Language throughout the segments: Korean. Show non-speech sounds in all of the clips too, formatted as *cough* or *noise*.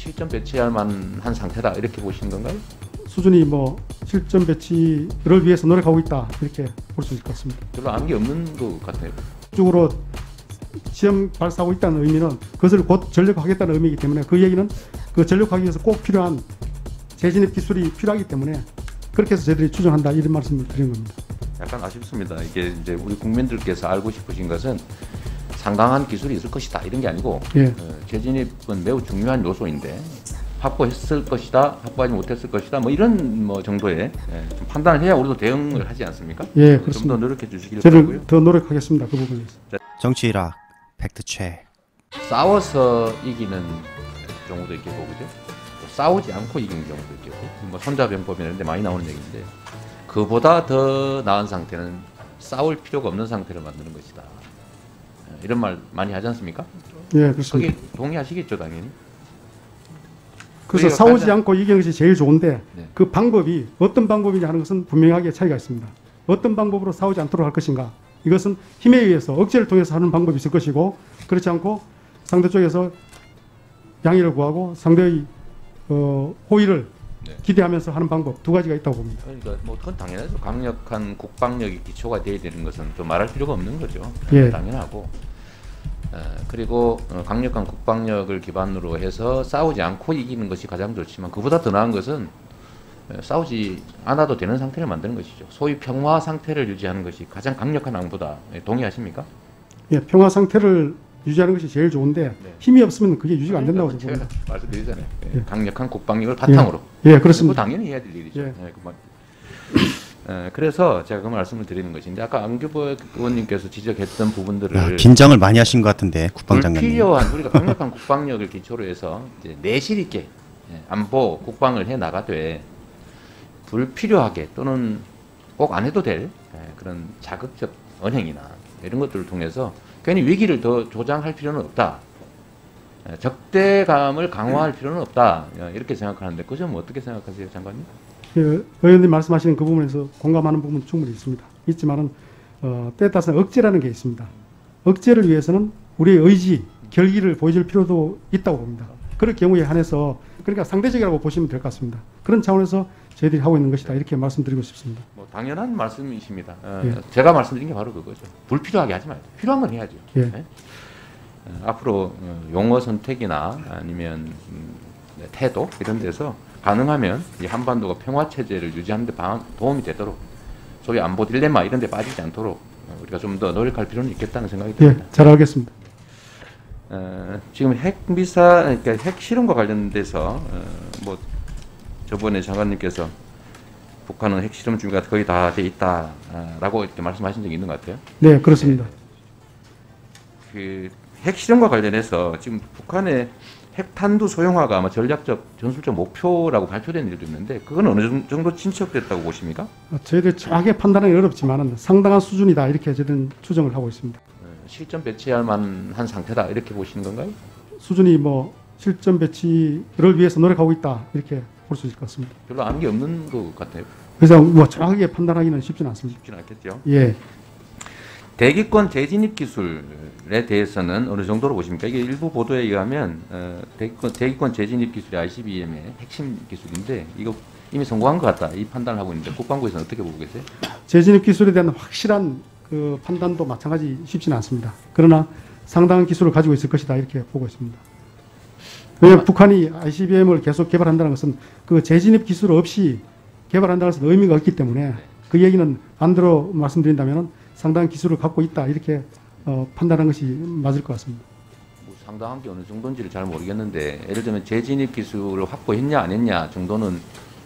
실전 배치할 만한 상태다 이렇게 보시는 건가요? 수준이 뭐 실전 배치를 위해서 노력하고 있다 이렇게 볼 수 있을 것 같습니다. 별로 안게 없는 것 같아요. 쪽으로 시험 발사하고 있다는 의미는 그것을 곧 전력화하겠다는 의미이기 때문에 그 얘기는 그 전력화하기 위해서 꼭 필요한 재진입 기술이 필요하기 때문에 그렇게 해서 저희들이 추정한다 이런 말씀을 드리는 겁니다. 약간 아쉽습니다. 이게 이제 우리 국민들께서 알고 싶으신 것은 상당한 기술이 있을 것이다 이런 게 아니고 예. 어, 재진입은 매우 중요한 요소인데 확보했을 것이다, 확보하지 못했을 것이다, 뭐 이런 뭐 정도의 예, 좀 판단을 해야 우리도 대응을 하지 않습니까? 예, 좀 그렇습니다. 더 노력해 주시길 저는 바라고요. 더 노력하겠습니다. 그 부분에서. 정치일학 팩트 체크 싸워서 이기는 경우도 있겠고 그죠? 또 싸우지 않고 이기는 경우도 있겠고 뭐 손자병법이 있는데 많이 나오는 얘기인데 그보다 더 나은 상태는 싸울 필요가 없는 상태를 만드는 것이다. 예, 이런 말 많이 하지 않습니까? 예, 그렇습니다. 거기 동의하시겠죠 당연히. 그래서 싸우지 가장- 않고 이기는 것이 제일 좋은데 네. 그 방법이 어떤 방법이냐 하는 것은 분명하게 차이가 있습니다. 어떤 방법으로 싸우지 않도록 할 것인가? 이것은 힘에 의해서 억제를 통해서 하는 방법이 있을 것이고 그렇지 않고 상대 쪽에서 양해를 구하고 상대의 어, 호의를 네. 기대하면서 하는 방법 두 가지가 있다고 봅니다. 그러니까 뭐 그건 당연하죠. 강력한 국방력이 기초가 돼야 되는 것은 또 말할 필요가 없는 거죠. 예. 당연하고. 어, 그리고 어, 강력한 국방력을 기반으로 해서 싸우지 않고 이기는 것이 가장 좋지만 그보다 더 나은 것은 어, 싸우지 않아도 되는 상태를 만드는 것이죠. 소위 평화 상태를 유지하는 것이 가장 강력한 항보다 예, 동의하십니까? 예, 평화 상태를 유지하는 것이 제일 좋은데 네. 힘이 없으면 그게 유지가 안 된다고 *laughs* 제가 봅니다. 말씀드리잖아요. 예, 예. 강력한 국방력을 바탕으로. 예, 그거 그렇습니다. 당연히 해야 될 일이죠. 예. 예, 그 말- 예, 그래서 제가 그 말씀을 드리는 것인데 아까 안규보 의원님께서 지적했던 부분들을 야, 긴장을 많이 하신 것 같은데 국방장관님 불필요한 우리가 *laughs* 강력한 국방력을 기초로 해서 이제 내실 있게 예, 안보 국방을 해 나가되 불필요하게 또는 꼭 안 해도 될 예, 그런 자극적 언행이나 이런 것들을 통해서 괜히 위기를 더 조장할 필요는 없다. 예, 적대감을 강화할 필요는 없다. 예, 이렇게 생각하는데 그 점은 어떻게 생각하세요, 장관님? 그 의원님 말씀하시는 그 부분에서 공감하는 부분 충분히 있습니다. 있지만은 어, 때에 따라서 억제라는 게 있습니다. 억제를 위해서는 우리의 의지, 결기를 보여줄 필요도 있다고 봅니다. 그럴 경우에 한해서 그러니까 상대적이라고 보시면 될 것 같습니다. 그런 차원에서 저희들이 하고 있는 것이다 이렇게 말씀드리고 싶습니다. 뭐 당연한 말씀이십니다. 어, 예. 제가 말씀드린 게 바로 그거죠. 불필요하게 하지 말고 필요한 건 해야죠. 예. 예? 어, 앞으로 어, 용어 선택이나 아니면 음, 네, 태도 이런 데서 가능하면 이 한반도가 평화 체제를 유지하는 데 방- 도움이 되도록 소위 안보 딜레마 이런 데 빠지지 않도록 어, 우리가 좀 더 노력할 필요는 있겠다는 생각이 예, 듭니다. 잘 알겠습니다. 어, 지금 핵 미사 그러니까 핵 실험과 관련돼서 어, 뭐 저번에 장관님께서 북한은 핵 실험 준비가 거의 다 돼 있다라고 이렇게 말씀하신 적이 있는 것 같아요. 네, 그렇습니다. 그핵 실험과 관련해서 지금 북한의 핵탄두 소형화가 아마 전략적 전술적 목표라고 발표된 일도 있는데 그건 어느 정- 정도 진척됐다고 보십니까? 어, 저희들 정확하게 판단하기 어렵지만은 상당한 수준이다 이렇게 저희들은 추정을 하고 있습니다. 어, 실전 배치할 만한 상태다 이렇게 보시는 건가요? 수준이 뭐 실전 배치를 위해서 노력하고 있다 이렇게 볼 수 있을 것 같습니다. 별로 아는 게 없는 것 같아요. 그래서 뭐 정확하게 판단하기는 쉽지는 않습니다. 쉽지는 않겠죠. 예, 대기권 재진입 기술에 대해서는 어느 정도로 보십니까? 이게 일부 보도에 의하면 어, 대기권, 대기권 재진입 기술이 ICBM의 핵심 기술인데 이거 이미 성공한 것 같다 이 판단을 하고 있는데 국방부에서는 어떻게 보고 계세요? 재진입 기술에 대한 확실한 그 판단도 마찬가지 쉽지는 않습니다. 그러나 상당한 기술을 가지고 있을 것이다 이렇게 보고 있습니다. 왜냐하면 북한이 ICBM을 계속 개발한다는 것은 그 재진입 기술 없이 개발한다는 것은 의미가 없기 때문에 그 얘기는 반대로 말씀드린다면 상당한 기술을 갖고 있다 이렇게 어, 판단한 것이 맞을 것 같습니다. 뭐 상당한 게 어느 정도인지를 잘 모르겠는데 예를 들면 재진입 기술을 확보했냐 안 했냐 정도는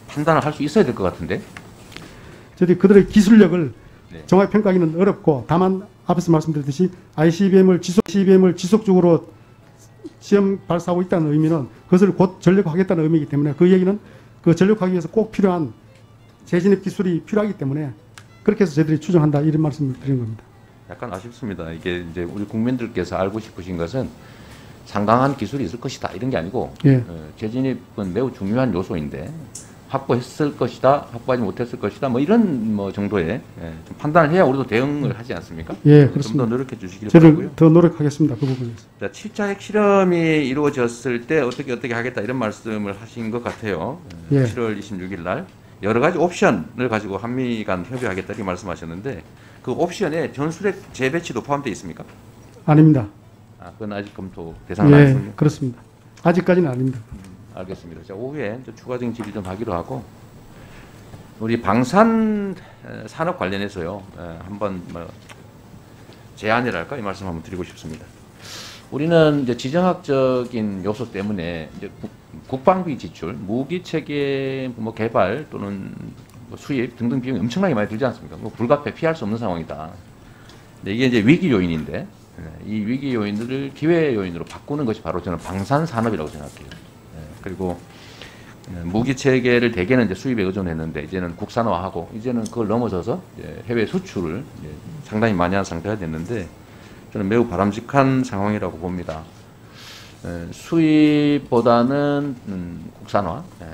판단을 할 수 있어야 될 것 같은데 저희들이 그들의 기술력을 네. 정확히 평가하기는 어렵고 다만 앞에서 말씀드렸듯이 ICBM을 지속 ICBM을 지속적으로 시험 발사하고 있다는 의미는 그것을 곧 전력화하겠다는 의미이기 때문에 그 얘기는 그 전력화하기 위해서 꼭 필요한 재진입 기술이 필요하기 때문에 그렇게 해서 저희들이 추정한다 이런 말씀을 드리는 겁니다. 약간 아쉽습니다. 이게 이제 우리 국민들께서 알고 싶으신 것은 상당한 기술이 있을 것이다 이런 게 아니고 예. 어, 재진입은 매우 중요한 요소인데 확보했을 것이다, 확보하지 못했을 것이다, 뭐 이런 뭐 정도의 예, 좀 판단을 해야 우리도 대응을 하지 않습니까? 예, 좀더 그렇습니다. 노력해 주시길 바라고요. 더 노력하겠습니다. 그 부분에서. 자, 7차 핵실험이 이루어졌을 때 어떻게 어떻게 하겠다 이런 말씀을 하신 것 같아요. 예. 7월 26일 날 여러 가지 옵션을 가지고 한미 간 협의하겠다 이렇게 말씀하셨는데 그 옵션에 전술핵 재배치도 포함되어 있습니까? 아닙니다. 아, 그건 아직 검토 대상은 아니군요. 예, 그렇습니다. 아직까지는 아닙니다. 알겠습니다. 자, 오후에 추가적인 질의 좀 하기로 하고 우리 방산 에, 산업 관련해서요 에, 한번 뭐 제안이랄까 이 말씀 한번 드리고 싶습니다. 우리는 이제 지정학적인 요소 때문에 이제 국- 국방비 지출, 무기 체계 뭐 개발 또는 뭐 수입 등등 비용이 엄청나게 많이 들지 않습니까? 뭐 불가피해 피할 수 없는 상황이다. 이게 이제 위기 요인인데 예, 이 위기 요인들을 기회 요인으로 바꾸는 것이 바로 저는 방산 산업이라고 생각해요. 예, 그리고 예, 무기 체계를 대개는 이제 수입에 의존했는데 이제는 국산화하고 이제는 그걸 넘어서서 해외 수출을 상당히 많이 한 상태가 됐는데 저는 매우 바람직한 상황이라고 봅니다. 에, 수입보다는 음, 국산화. 에,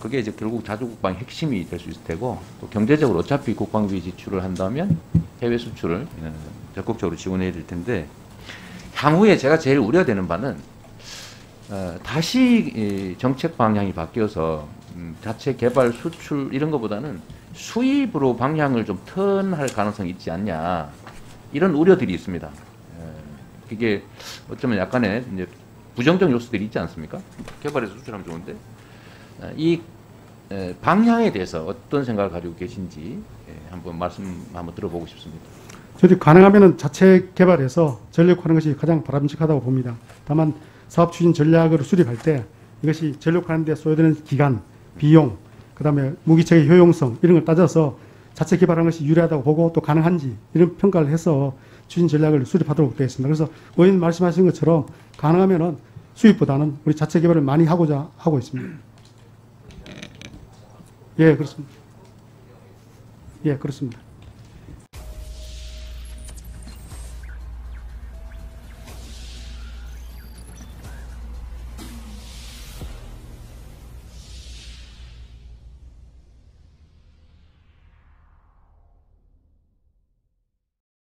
그게 이제 결국 자주국방의 핵심이 될 수 있을 테고 또 경제적으로 어차피 국방비 지출을 한다면 해외 수출을 에, 적극적으로 지원해야 될 텐데 향후에 제가 제일 우려되는 바는 어, 다시 이 정책 방향이 바뀌어서 음, 자체 개발 수출 이런 것보다는 수입으로 방향을 좀 턴할 가능성이 있지 않냐 이런 우려들이 있습니다. 예, 그게 어쩌면 약간의 부정적 요소들이 있지 않습니까? 개발해서 수출하면 좋은데 어, 이 에, 방향에 대해서 어떤 생각을 가지고 계신지 예, 한번 말씀 한번 들어보고 싶습니다. 저도 가능하면 자체 개발해서 전력화하는 것이 가장 바람직하다고 봅니다. 다만 사업 추진 전략을 수립할 때 이것이 전력화하는 데 소요되는 기간, 비용, 그 다음에 무기체계 효용성 이런 걸 따져서 자체 개발하는 것이 유리하다고 보고 또 가능한지 이런 평가를 해서 추진 전략을 수립하도록 되어 있습니다. 그래서 의원 말씀하신 것처럼 가능하면은 수입보다는 우리 자체 개발을 많이 하고자 하고 있습니다. 예, 그렇습니다. 예, 그렇습니다.